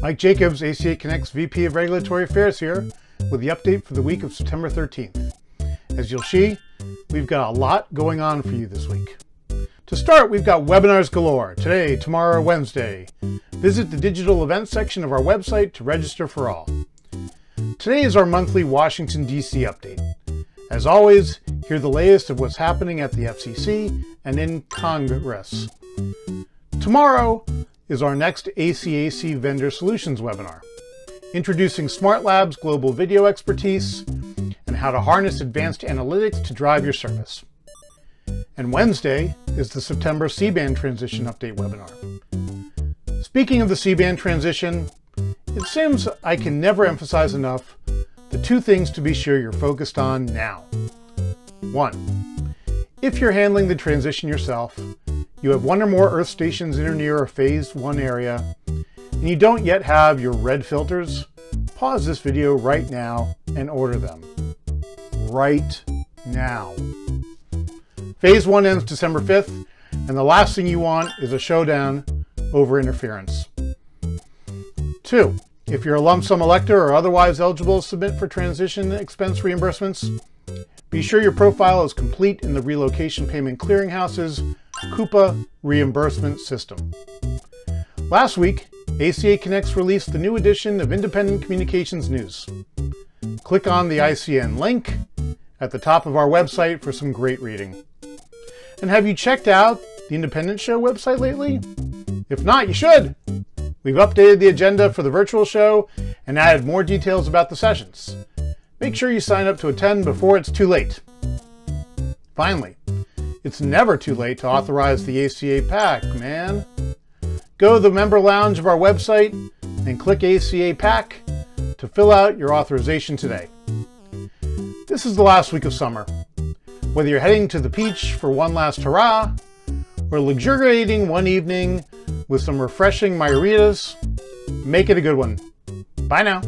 Mike Jacobs, ACA Connect's VP of Regulatory Affairs here with the update for the week of September 13th. As you'll see, we've got a lot going on for you this week. To start, we've got webinars galore today, tomorrow, Wednesday. Visit the digital events section of our website to register for all. Today is our monthly Washington, D.C. update. As always, hear the latest of what's happening at the FCC and in Congress. Tomorrow is our next ACAC Vendor Solutions webinar, introducing Smart Labs global video expertise and how to harness advanced analytics to drive your service. And Wednesday is the September C-band transition update webinar. Speaking of the C-band transition, it seems I can never emphasize enough the two things to be sure you're focused on now. One, if you're handling the transition yourself, you have one or more Earth stations in or near a Phase 1 area, and you don't yet have your red filters, pause this video right now and order them. Right now. Phase 1 ends December 5th, and the last thing you want is a showdown over interference. 2. If you're a lump sum elector or otherwise eligible to submit for transition expense reimbursements, be sure your profile is complete in the Relocation Payment Clearinghouse's Coupa reimbursement system. Last week, ACA Connects released the new edition of Independent Communications News. Click on the ICN link at the top of our website for some great reading. And have you checked out the Independent Show website lately? If not, you should! We've updated the agenda for the virtual show and added more details about the sessions. Make sure you sign up to attend before it's too late. Finally, it's never too late to authorize the ACA PAC, man. Go to the member lounge of our website and click ACA PAC to fill out your authorization today. This is the last week of summer. Whether you're heading to the beach for one last hurrah, or luxuriating one evening with some refreshing margaritas, make it a good one. Bye now.